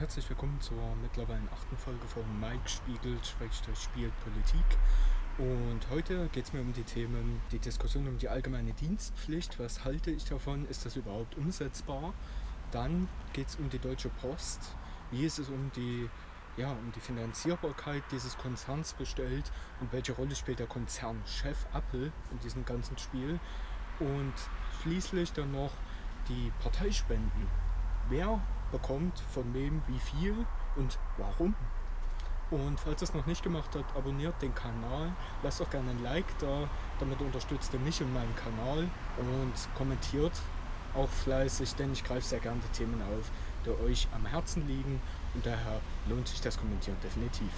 herzlich willkommen zur mittlerweile achten Folge von Mike Spiegel Spielt Politik. Und heute geht es mir um die Themen, die Diskussion um die allgemeine Dienstpflicht. Was halte ich davon? Ist das überhaupt umsetzbar? Dann geht es um die Deutsche Post. Wie ist es um die, ja, um die Finanzierbarkeit dieses Konzerns bestellt und welche Rolle spielt der Konzernchef Apple in diesem ganzen Spiel? Und schließlich dann noch die Parteispenden. Wer bekommt von wem wie viel und warum? Und falls ihr es noch nicht gemacht habt, abonniert den Kanal, lasst auch gerne ein Like da, damit unterstützt ihr mich und meinen Kanal und kommentiert auch fleißig, denn ich greife sehr gerne die Themen auf, die euch am Herzen liegen und daher lohnt sich das Kommentieren definitiv.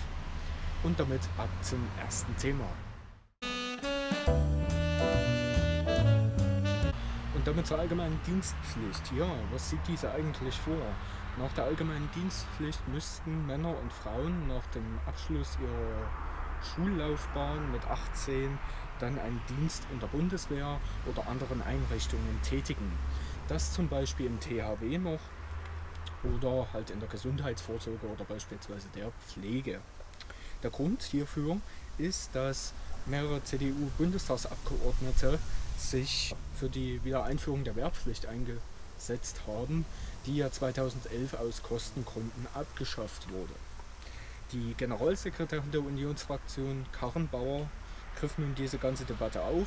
Und damit ab zum ersten Thema. Und damit zur allgemeinen Dienstpflicht. Ja, was sieht diese eigentlich vor? Nach der allgemeinen Dienstpflicht müssten Männer und Frauen nach dem Abschluss ihrer Schullaufbahn mit 18 dann einen Dienst in der Bundeswehr oder anderen Einrichtungen tätigen. Das zum Beispiel im THW noch oder halt in der Gesundheitsvorsorge oder beispielsweise der Pflege. Der Grund hierfür ist, dass mehrere CDU-Bundestagsabgeordnete sich für die Wiedereinführung der Wehrpflicht eingesetzt haben, die ja 2011 aus Kostengründen abgeschafft wurde. Die Generalsekretärin der Unionsfraktion Karrenbauer griff nun diese ganze Debatte auf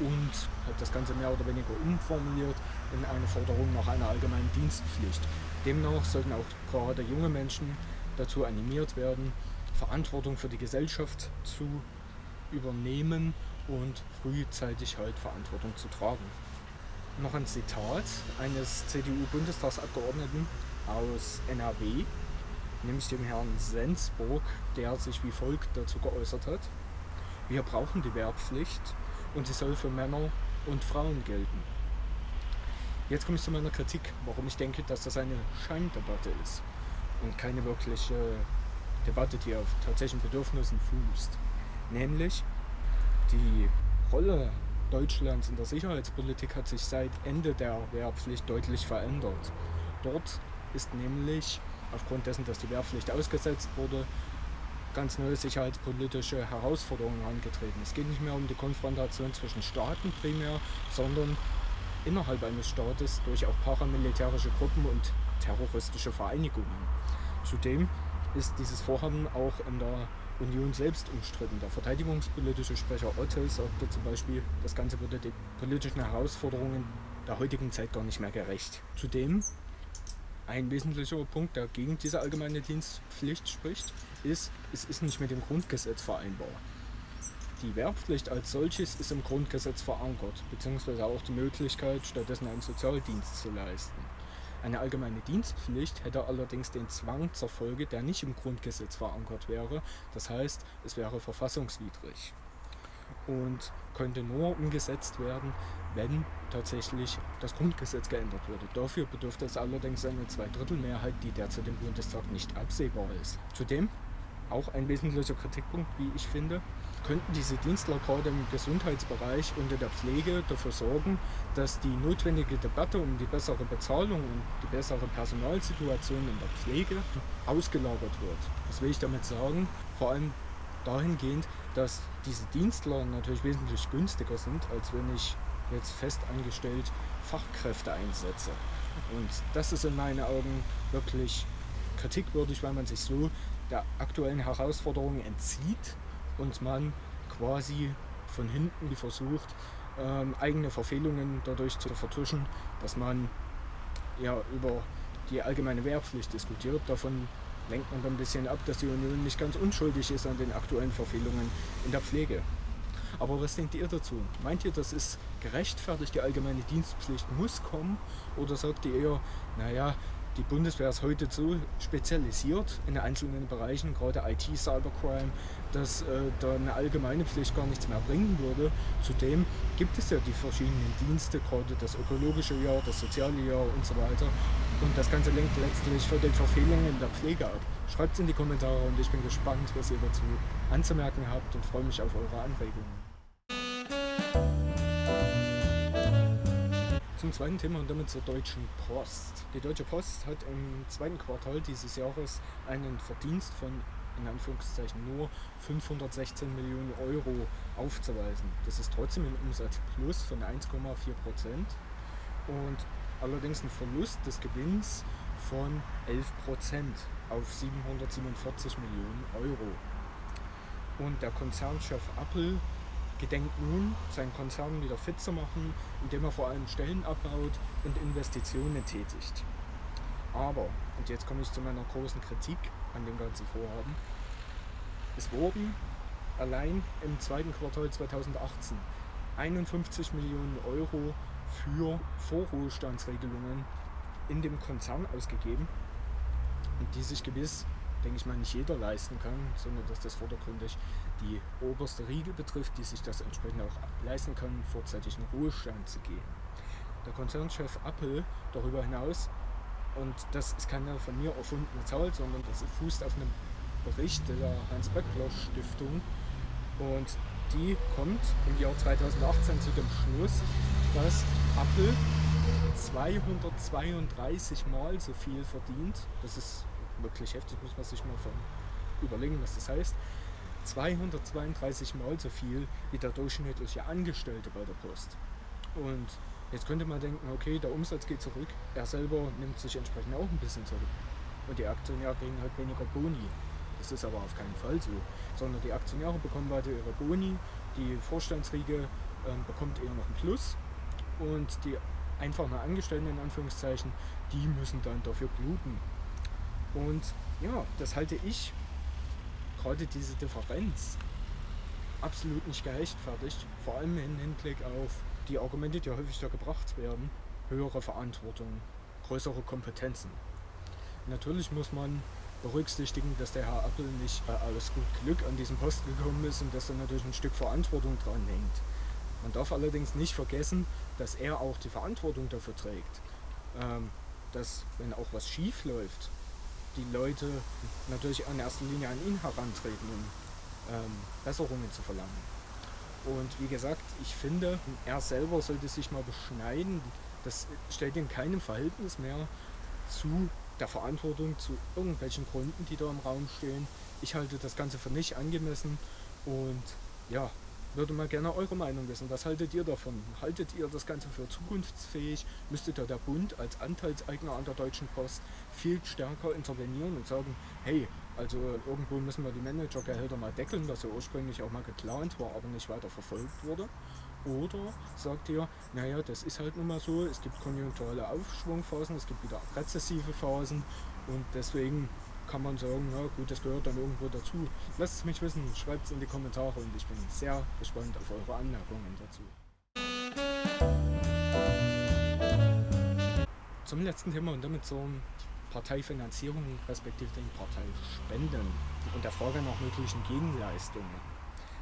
und hat das Ganze mehr oder weniger umformuliert in eine Forderung nach einer allgemeinen Dienstpflicht. Demnach sollten auch gerade junge Menschen dazu animiert werden, Verantwortung für die Gesellschaft zu übernehmen und frühzeitig halt Verantwortung zu tragen. Noch ein Zitat eines CDU-Bundestagsabgeordneten aus NRW, nämlich dem Herrn Sensburg, der sich wie folgt dazu geäußert hat. Wir brauchen die Wehrpflicht und sie soll für Männer und Frauen gelten. Jetzt komme ich zu meiner Kritik, warum ich denke, dass das eine Scheindebatte ist und keine wirkliche Debatte, die auf tatsächlichen Bedürfnissen fußt. Nämlich, die Rolle Deutschlands in der Sicherheitspolitik hat sich seit Ende der Wehrpflicht deutlich verändert. Dort ist nämlich aufgrund dessen, dass die Wehrpflicht ausgesetzt wurde, ganz neue sicherheitspolitische Herausforderungen angetreten. Es geht nicht mehr um die Konfrontation zwischen Staaten primär, sondern innerhalb eines Staates durch auch paramilitärische Gruppen und terroristische Vereinigungen. Zudem ist dieses Vorhaben auch in der Union selbst umstritten. Der verteidigungspolitische Sprecher Otto sagte zum Beispiel, das Ganze würde den politischen Herausforderungen der heutigen Zeit gar nicht mehr gerecht. Zudem ein wesentlicher Punkt, der gegen diese allgemeine Dienstpflicht spricht, ist, es ist nicht mit dem Grundgesetz vereinbar. Die Wehrpflicht als solches ist im Grundgesetz verankert, beziehungsweise auch die Möglichkeit, stattdessen einen Sozialdienst zu leisten. Eine allgemeine Dienstpflicht hätte allerdings den Zwang zur Folge, der nicht im Grundgesetz verankert wäre. Das heißt, es wäre verfassungswidrig und könnte nur umgesetzt werden, wenn tatsächlich das Grundgesetz geändert würde. Dafür bedürfte es allerdings eine Zweidrittelmehrheit, die derzeit im Bundestag nicht absehbar ist. Zudem auch ein wesentlicher Kritikpunkt, wie ich finde, könnten diese Dienstler gerade im Gesundheitsbereich und in der Pflege dafür sorgen, dass die notwendige Debatte um die bessere Bezahlung und die bessere Personalsituation in der Pflege ausgelagert wird. Was will ich damit sagen? Vor allem dahingehend, dass diese Dienstler natürlich wesentlich günstiger sind, als wenn ich jetzt fest angestellt Fachkräfte einsetze. Und das ist in meinen Augen wirklich kritikwürdig, weil man sich so der aktuellen Herausforderungen entzieht und man quasi von hinten versucht, ähm, eigene Verfehlungen dadurch zu vertuschen, dass man ja über die allgemeine Wehrpflicht diskutiert. Davon lenkt man dann ein bisschen ab, dass die Union nicht ganz unschuldig ist an den aktuellen Verfehlungen in der Pflege. Aber was denkt ihr dazu? Meint ihr, das ist gerechtfertigt, die allgemeine Dienstpflicht muss kommen? Oder sagt ihr eher, naja, die Bundeswehr ist heute so spezialisiert in einzelnen Bereichen, gerade IT, Cybercrime, dass äh, da eine allgemeine Pflicht gar nichts mehr bringen würde. Zudem gibt es ja die verschiedenen Dienste, gerade das ökologische Jahr, das soziale Jahr und so weiter. Und das Ganze lenkt letztlich von den Verfehlungen der Pflege ab. Schreibt es in die Kommentare und ich bin gespannt, was ihr dazu anzumerken habt und freue mich auf eure Anregungen. Zum zweiten Thema und damit zur Deutschen Post. Die Deutsche Post hat im zweiten Quartal dieses Jahres einen Verdienst von in Anführungszeichen nur 516 Millionen Euro aufzuweisen. Das ist trotzdem ein Umsatzplus von 1,4 Prozent und allerdings ein Verlust des Gewinns von 11 Prozent auf 747 Millionen Euro. Und der Konzernchef Apple gedenkt nun, seinen Konzern wieder fit zu machen, indem er vor allem Stellen abbaut und Investitionen tätigt. Aber, und jetzt komme ich zu meiner großen Kritik an dem ganzen Vorhaben, es wurden allein im zweiten Quartal 2018 51 Millionen Euro für Vorruhestandsregelungen in dem Konzern ausgegeben die sich gewiss, denke ich mal, nicht jeder leisten kann, sondern dass das vordergründig die oberste Riege betrifft, die sich das entsprechend auch leisten kann, vorzeitig in Ruhestand zu gehen. Der Konzernchef Apple darüber hinaus, und das ist keine von mir erfundene Zahl, sondern das fußt auf einem Bericht der Hans-Böckler-Stiftung und die kommt im Jahr 2018 zu dem Schluss, dass Apple 232 Mal so viel verdient. Das ist wirklich heftig, muss man sich mal überlegen, was das heißt. 232 Mal so viel wie der durchschnittliche Angestellte bei der Post. Und jetzt könnte man denken, okay, der Umsatz geht zurück, er selber nimmt sich entsprechend auch ein bisschen zurück. Und die Aktionäre kriegen halt weniger Boni. Das ist aber auf keinen Fall so. Sondern die Aktionäre bekommen weiter ihre Boni, die Vorstandsriege äh, bekommt eher noch ein Plus und die einfachen Angestellten in Anführungszeichen, die müssen dann dafür bluten. Und ja, das halte ich gerade diese Differenz absolut nicht gerechtfertigt, vor allem im Hinblick auf die Argumente, die häufig da gebracht werden, höhere Verantwortung, größere Kompetenzen. Natürlich muss man berücksichtigen, dass der Herr Apple nicht äh, aus gut Glück an diesen Post gekommen ist und dass da natürlich ein Stück Verantwortung dran hängt. Man darf allerdings nicht vergessen, dass er auch die Verantwortung dafür trägt, ähm, dass wenn auch was schief läuft, die Leute natürlich in erster Linie an ihn herantreten, um ähm, Besserungen zu verlangen. Und wie gesagt, ich finde, er selber sollte sich mal beschneiden. Das stellt in keinem Verhältnis mehr zu der Verantwortung, zu irgendwelchen Gründen, die da im Raum stehen. Ich halte das Ganze für nicht angemessen und ja, würde mal gerne eure Meinung wissen. Was haltet ihr davon? Haltet ihr das Ganze für zukunftsfähig? Müsste da der Bund als Anteilseigner an der Deutschen Post viel stärker intervenieren und sagen, hey, also irgendwo müssen wir die Managergehälter mal deckeln, was ja ursprünglich auch mal geplant war, aber nicht weiter verfolgt wurde? Oder sagt ihr, naja, das ist halt nun mal so, es gibt konjunkturelle Aufschwungphasen, es gibt wieder rezessive Phasen und deswegen kann man sagen, ja gut, das gehört dann irgendwo dazu. Lasst es mich wissen, schreibt es in die Kommentare und ich bin sehr gespannt auf eure Anmerkungen dazu. Zum letzten Thema und damit zur Parteifinanzierung respektive den Parteispenden und der Frage nach möglichen Gegenleistungen.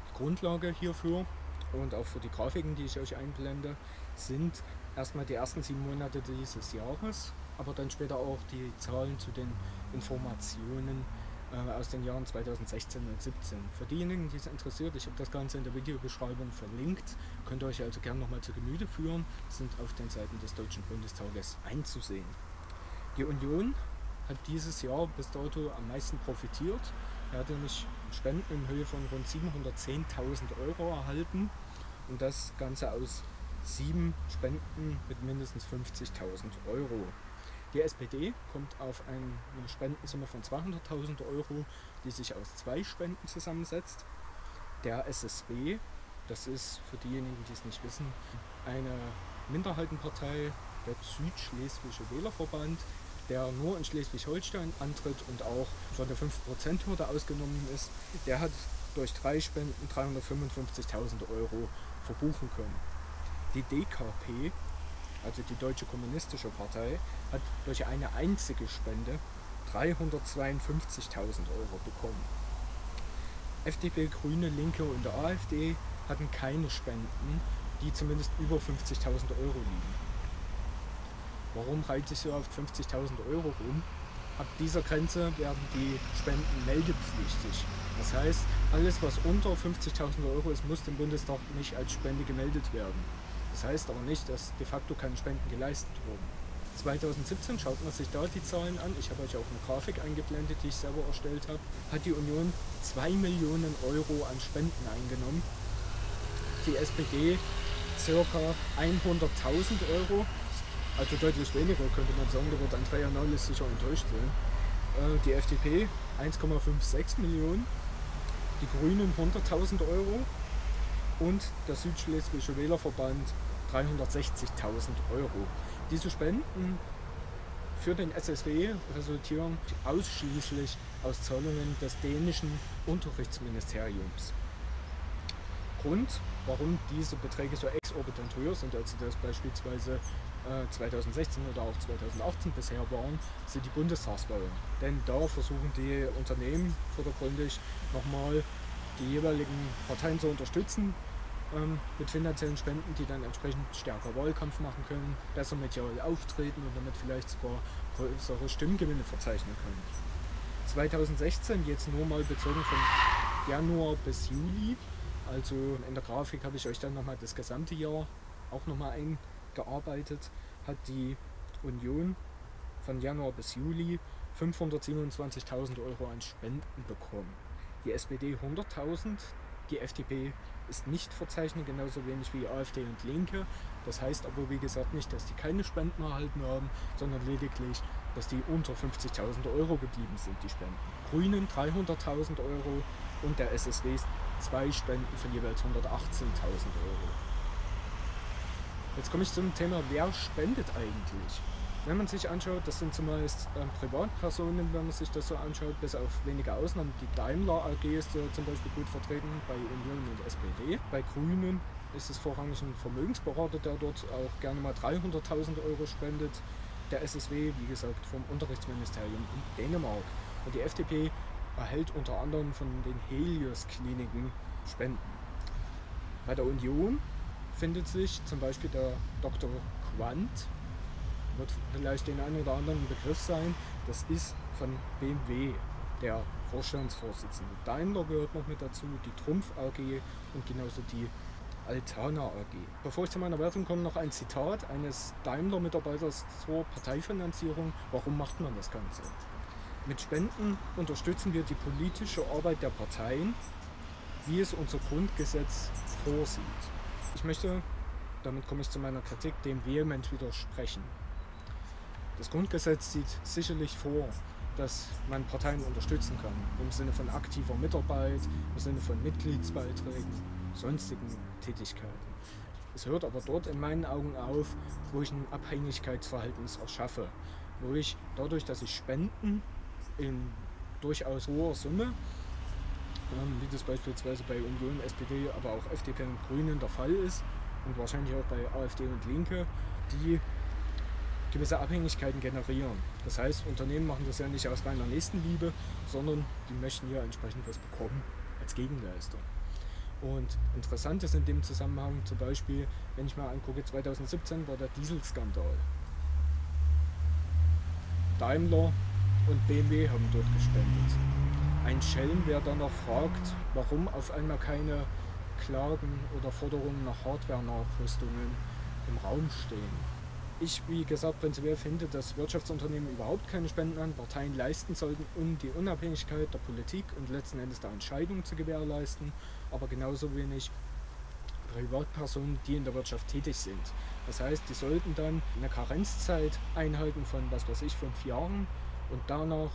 Die Grundlage hierfür und auch für die Grafiken, die ich euch einblende, sind erstmal die ersten sieben Monate dieses Jahres, aber dann später auch die Zahlen zu den Informationen äh, aus den Jahren 2016 und 2017. Für diejenigen, die es interessiert, ich habe das Ganze in der Videobeschreibung verlinkt, könnt ihr euch also gerne nochmal zu Gemüte führen, sind auf den Seiten des Deutschen Bundestages einzusehen. Die Union hat dieses Jahr bis dato am meisten profitiert. Er hat nämlich Spenden in Höhe von rund 710.000 Euro erhalten und das Ganze aus sieben Spenden mit mindestens 50.000 Euro. Die SPD kommt auf eine Spendensumme von 200.000 Euro, die sich aus zwei Spenden zusammensetzt. Der SSB, das ist für diejenigen, die es nicht wissen, eine Minderheitenpartei, der Südschleswische Wählerverband, der nur in Schleswig-Holstein antritt und auch von der 5%-Hürde ausgenommen ist, der hat durch drei Spenden 355.000 Euro verbuchen können. Die DKP, also die Deutsche Kommunistische Partei, hat durch eine einzige Spende 352.000 Euro bekommen. FDP, Grüne, Linke und der AfD hatten keine Spenden, die zumindest über 50.000 Euro liegen. Warum reiht sich so auf 50.000 Euro rum? Ab dieser Grenze werden die Spenden meldepflichtig. Das heißt, alles was unter 50.000 Euro ist, muss dem Bundestag nicht als Spende gemeldet werden. Das heißt aber nicht, dass de facto keine Spenden geleistet wurden. 2017 schaut man sich da die Zahlen an. Ich habe euch auch eine Grafik eingeblendet, die ich selber erstellt habe. Hat die Union 2 Millionen Euro an Spenden eingenommen. Die SPD circa 100.000 Euro. Also deutlich weniger könnte man sagen, da wird Andrea Nahles sicher enttäuscht sein. Äh, die FDP 1,56 Millionen. Die Grünen 100.000 Euro. Und der Südschleswische Wählerverband 360.000 Euro. Diese Spenden für den SSW resultieren ausschließlich aus Zahlungen des dänischen Unterrichtsministeriums. Grund, warum diese Beträge so exorbitant höher sind, als sie das beispielsweise äh, 2016 oder auch 2018 bisher waren, sind die Bundestagswahlen. Denn da versuchen die Unternehmen vordergründig nochmal die jeweiligen Parteien zu unterstützen ähm, mit finanziellen Spenden, die dann entsprechend stärker Wahlkampf machen können, besser medial auftreten und damit vielleicht sogar größere Stimmgewinne verzeichnen können. 2016 jetzt nur mal bezogen von Januar bis Juli, also in der Grafik habe ich euch dann nochmal das gesamte Jahr auch nochmal eingearbeitet, hat die Union von Januar bis Juli 527.000 Euro an Spenden bekommen. Die SPD 100.000, die FDP ist nicht verzeichnet, genauso wenig wie AfD und Linke. Das heißt aber, wie gesagt, nicht, dass die keine Spenden erhalten haben, sondern lediglich, dass die unter 50.000 Euro geblieben sind, die Spenden. Grünen 300.000 Euro und der SSW zwei Spenden von jeweils 118.000 Euro. Jetzt komme ich zum Thema, wer spendet eigentlich? Wenn man sich anschaut, das sind zumeist äh, Privatpersonen, wenn man sich das so anschaut, bis auf wenige Ausnahmen. Die Daimler AG ist ja zum Beispiel gut vertreten bei Union und SPD. Bei Grünen ist es vorrangig ein Vermögensberater, der dort auch gerne mal 300.000 Euro spendet. Der SSW, wie gesagt, vom Unterrichtsministerium in Dänemark. Und die FDP erhält unter anderem von den Helios-Kliniken Spenden. Bei der Union findet sich zum Beispiel der Dr. Quandt, wird vielleicht den einen oder anderen Begriff sein. Das ist von BMW der Vorstandsvorsitzende. Daimler gehört noch mit dazu, die Trumpf AG und genauso die Altana AG. Bevor ich zu meiner Wertung komme, noch ein Zitat eines Daimler-Mitarbeiters zur Parteifinanzierung. Warum macht man das Ganze? Mit Spenden unterstützen wir die politische Arbeit der Parteien, wie es unser Grundgesetz vorsieht. Ich möchte, damit komme ich zu meiner Kritik, dem vehement widersprechen. Das Grundgesetz sieht sicherlich vor, dass man Parteien unterstützen kann, im Sinne von aktiver Mitarbeit, im Sinne von Mitgliedsbeiträgen, sonstigen Tätigkeiten. Es hört aber dort in meinen Augen auf, wo ich ein Abhängigkeitsverhältnis erschaffe, wo ich dadurch, dass ich Spenden in durchaus hoher Summe, ähm, wie das beispielsweise bei Union, SPD, aber auch FDP und Grünen der Fall ist und wahrscheinlich auch bei AfD und Linke, die gewisse Abhängigkeiten generieren. Das heißt, Unternehmen machen das ja nicht aus reiner Nächstenliebe, sondern die möchten ja entsprechend was bekommen als Gegenleistung. Und interessant ist in dem Zusammenhang zum Beispiel, wenn ich mal angucke, 2017 war der Dieselskandal. Daimler und BMW haben dort gespendet. Ein Schelm, wer dann noch fragt, warum auf einmal keine Klagen oder Forderungen nach Hardware-Nachrüstungen im Raum stehen. Ich, wie gesagt, prinzipiell finde, dass Wirtschaftsunternehmen überhaupt keine Spenden an Parteien leisten sollten, um die Unabhängigkeit der Politik und letzten Endes der Entscheidungen zu gewährleisten, aber genauso wenig Privatpersonen, die in der Wirtschaft tätig sind. Das heißt, die sollten dann eine Karenzzeit einhalten von, was weiß ich, fünf Jahren und danach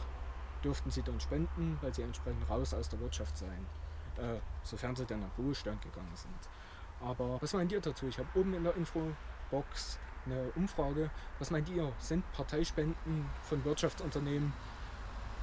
dürften sie dann spenden, weil sie entsprechend raus aus der Wirtschaft seien, äh, sofern sie dann nach Ruhestand gegangen sind. Aber was meint ihr dazu? Ich habe oben in der Infobox eine Umfrage. Was meint ihr? Sind Parteispenden von Wirtschaftsunternehmen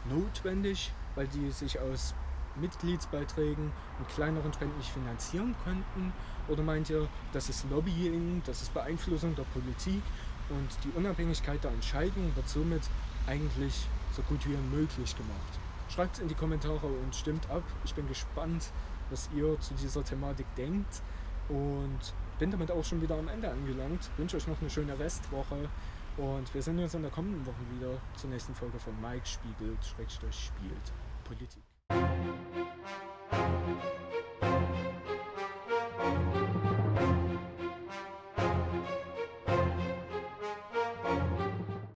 notwendig, weil die sich aus Mitgliedsbeiträgen und kleineren Spenden nicht finanzieren könnten? Oder meint ihr, das ist Lobbying, das ist Beeinflussung der Politik und die Unabhängigkeit der Entscheidungen wird somit eigentlich so gut wie unmöglich gemacht? Schreibt es in die Kommentare und stimmt ab. Ich bin gespannt, was ihr zu dieser Thematik denkt. Und bin damit auch schon wieder am Ende angelangt. Wünsche euch noch eine schöne Restwoche und wir sehen uns in der kommenden Woche wieder zur nächsten Folge von Mike Spiegelt, Schrägstrich spielt Politik.